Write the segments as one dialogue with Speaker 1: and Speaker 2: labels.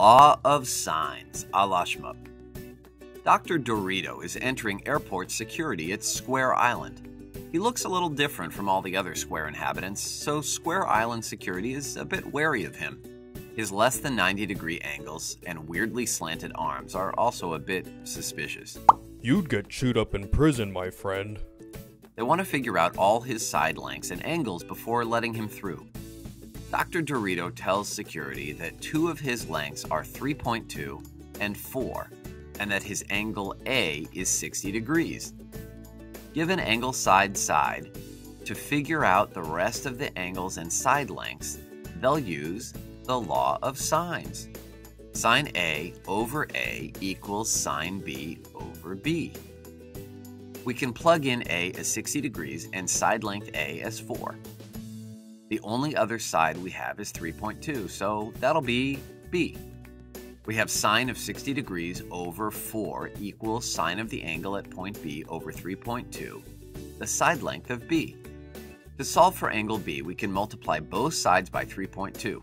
Speaker 1: Law of Sines, a la Shmoop. Dr. Dorito is entering airport security at Square Island. He looks a little different from all the other Square inhabitants, so Square Island security is a bit wary of him. His less than 90 degree angles and weirdly slanted arms are also a bit suspicious.
Speaker 2: You'd get chewed up in prison, my friend.
Speaker 1: They want to figure out all his side lengths and angles before letting him through. Dr. Dorito tells security that two of his lengths are 3.2 and 4, and that his angle A is 60 degrees. Given angle side side, to figure out the rest of the angles and side lengths, they'll use the law of sines. Sine A over A equals sine B over B. We can plug in A as 60 degrees and side length A as 4. The only other side we have is 3.2, so that'll be B. We have sine of 60 degrees over 4 equals sine of the angle at point B over 3.2, the side length of B. To solve for angle B, we can multiply both sides by 3.2.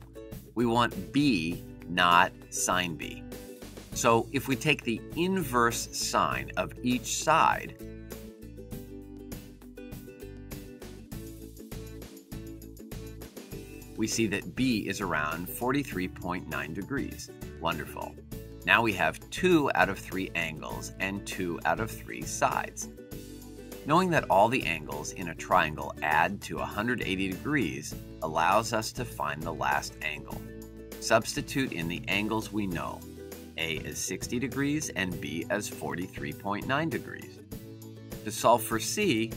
Speaker 1: We want B, not sine B. So if we take the inverse sine of each side, we see that B is around 43.9 degrees. Wonderful. Now we have two out of three angles and two out of three sides. Knowing that all the angles in a triangle add to 180 degrees allows us to find the last angle. Substitute in the angles we know. A is 60 degrees and B as 43.9 degrees. To solve for C,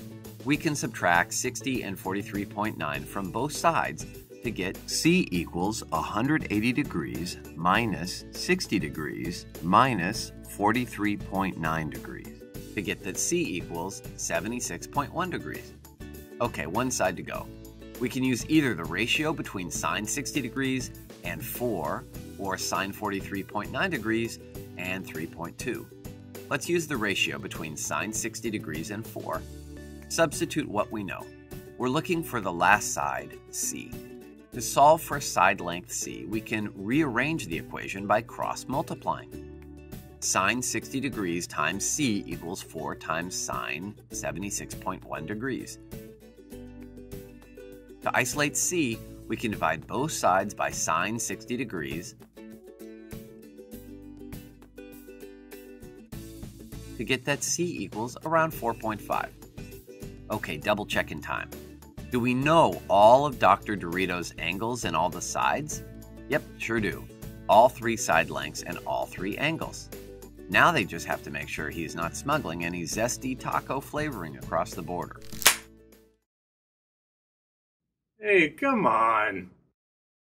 Speaker 1: we can subtract 60 and 43.9 from both sides to get C equals 180 degrees minus 60 degrees minus 43.9 degrees to get that C equals 76.1 degrees. Okay, one side to go. We can use either the ratio between sine 60 degrees and 4 or sine 43.9 degrees and 3.2. Let's use the ratio between sine 60 degrees and 4. Substitute what we know. We're looking for the last side, C. To solve for side length c, we can rearrange the equation by cross multiplying. Sine 60 degrees times c equals 4 times sine 76.1 degrees. To isolate c, we can divide both sides by sine 60 degrees to get that c equals around 4.5. Okay, double check in time. Do we know all of Dr. Dorito's angles and all the sides? Yep, sure do. All three side lengths and all three angles. Now they just have to make sure he's not smuggling any zesty taco flavoring across the border.
Speaker 3: Hey, come on.